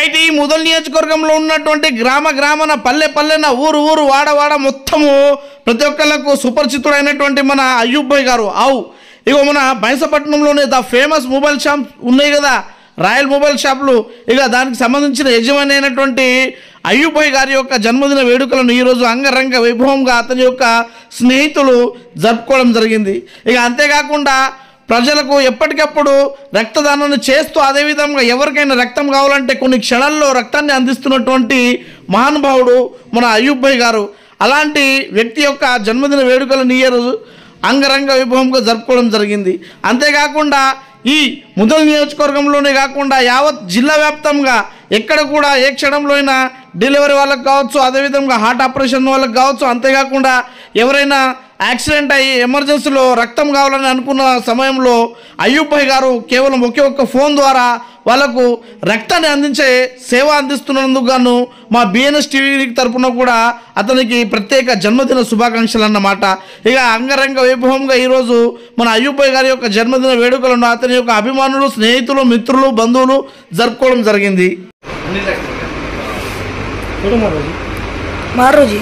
అయితే ఈ ముదల్ నియోజకవర్గంలో ఉన్నటువంటి గ్రామ గ్రామన పల్లె పల్లెన ఊరు ఊరు వాడవాడ మొత్తము ప్రతి ఒక్కళ్ళకు సుపరిచితుడైనటువంటి మన అయ్యూబ్ భాయ్ గారు. ఆవు. ఇగో మన బైసపట్నంలోనే ద ఫేమస్ మొబైల్ షాప్ ఉన్నాయి కదా రాయల్ మొబైల్ షాపులు. ఇక దానికి సంబంధించిన యజమాని అయినటువంటి అయ్యూబ్ భాయ్ గారి యొక్క జన్మదిన వేడుకలను ఈరోజు అంగరంగ వైభవంగా అతని యొక్క స్నేహితులు జరుపుకోవడం జరిగింది. ఇక అంతేకాకుండా ప్రజలకు ఎప్పటికప్పుడు రక్తదానాన్ని చేస్తూ అదేవిధంగా ఎవరికైనా రక్తం కావాలంటే కొన్ని క్షణాల్లో రక్తాన్ని అందిస్తున్నటువంటి మహానుభావుడు మన అయ్యూబ్ భాయ్ గారు. అలాంటి వ్యక్తి యొక్క జన్మదిన వేడుకల నియర్ అంగరంగ వైభవంగా జరుపుకోవడం జరిగింది. అంతేకాకుండా ఈ ముదల్ నియోజకవర్గంలోనే కాకుండా యావత్ జిల్లా వ్యాప్తంగా ఎక్కడ కూడా ఏ క్షణంలో అయినా డెలివరీ వాళ్ళకు కావచ్చు అదేవిధంగా హార్ట్ ఆపరేషన్ వాళ్ళకి కావచ్చు అంతేకాకుండా ఎవరైనా యాక్సిడెంట్ అయ్యి ఎమర్జెన్సీలో రక్తం కావాలని అనుకున్న సమయంలో అయ్యూబ్ భాయ్ గారు కేవలం ఒకే ఒక్క ఫోన్ ద్వారా వాళ్ళకు రక్తాన్ని అందించే సేవ అందిస్తున్నందుకు గాను మా బిఎన్ఎస్ టీవీ తరఫున కూడా అతనికి ప్రత్యేక జన్మదిన శుభాకాంక్షలు అన్నమాట. ఇక అంగరంగ వైభవంగా ఈరోజు మన అయ్యూబాయ్ గారి యొక్క జన్మదిన వేడుకలను అతని యొక్క అభిమానులు స్నేహితులు మిత్రులు బంధువులు జరుపుకోవడం జరిగింది. మారోజీ.